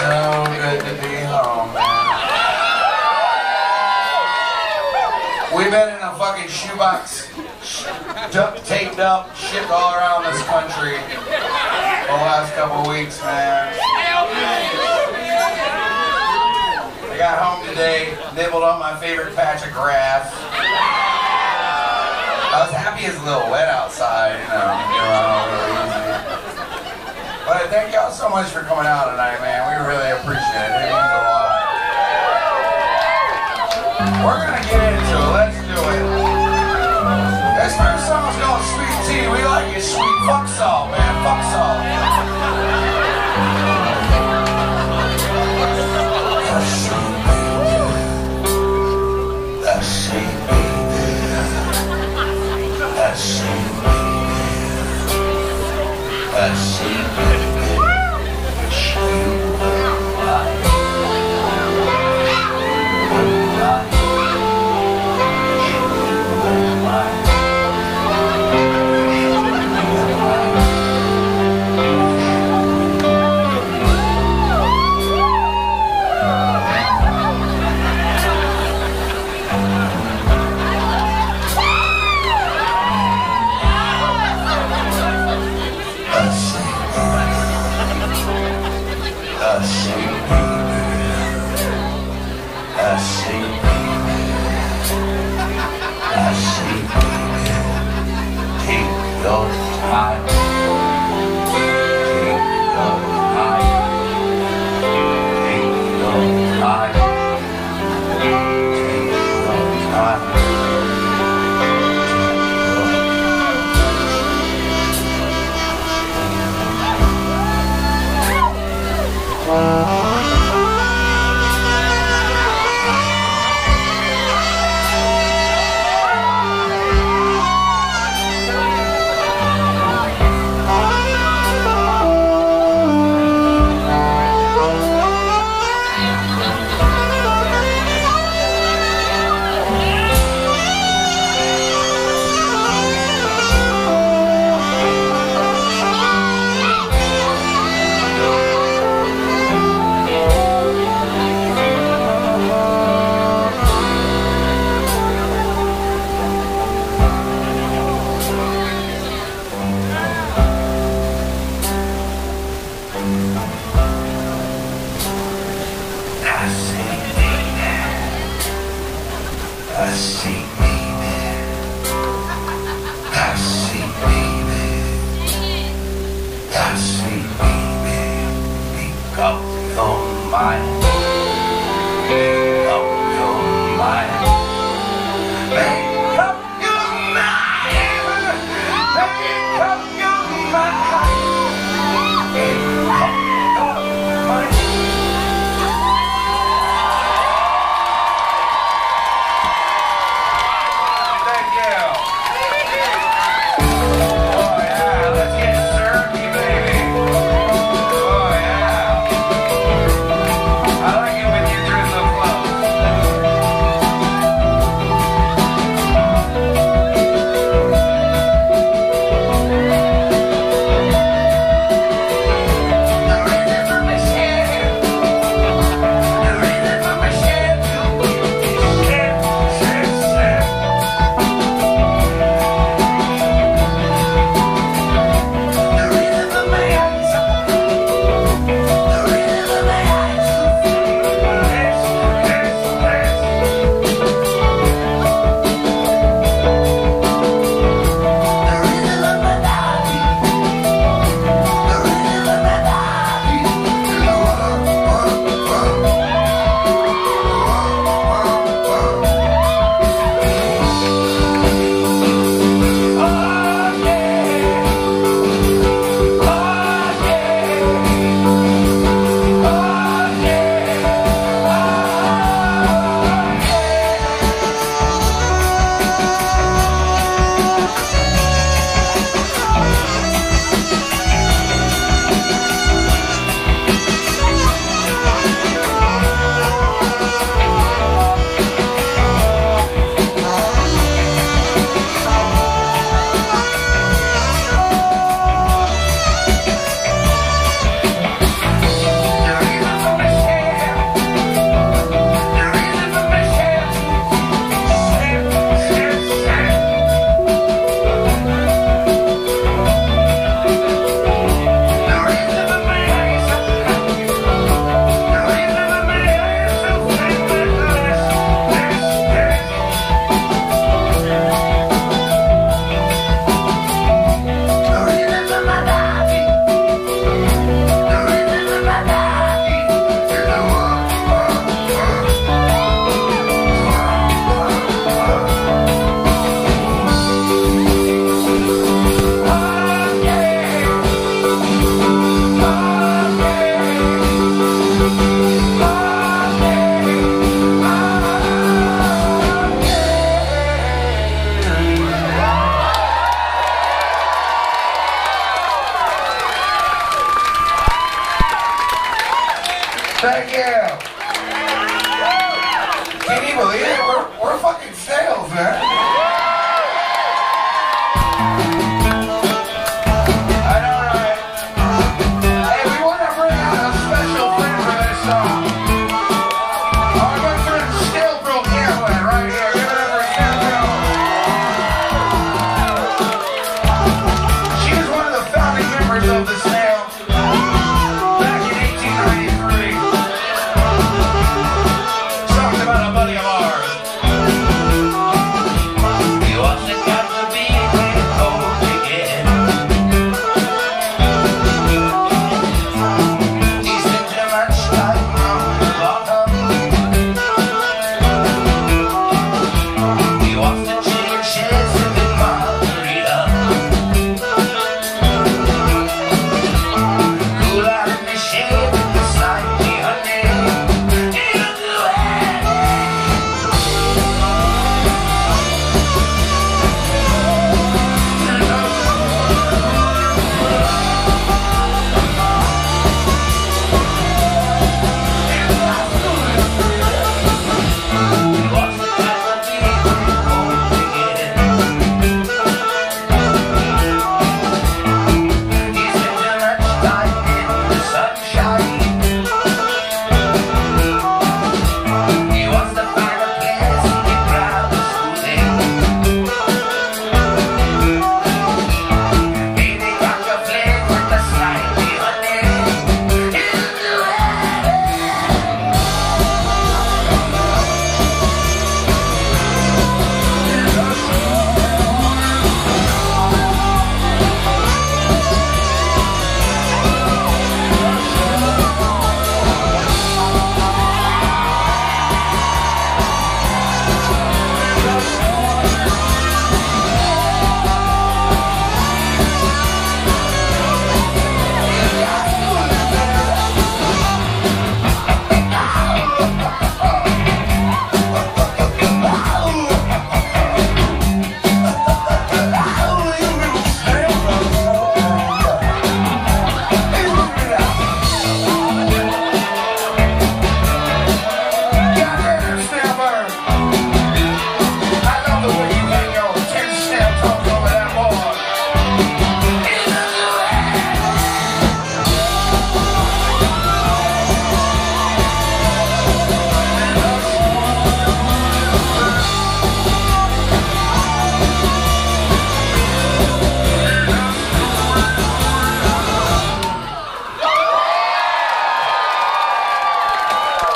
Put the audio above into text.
So good to be home. We've been in a fucking shoebox, duct taped up, shipped all around this country the last couple weeks, man. I got home today, nibbled on my favorite patch of grass. I was happy it's a little wet outside, you know. You know. But thank y'all so much for coming out tonight, man. We really appreciate it. It means a lot. We're gonna get into it. Let's do it. This first song's called Sweet Tea. We like it sweet. Fuck salt, man. Fuck salt. That sweet baby. That sweet baby. Baixinho. of the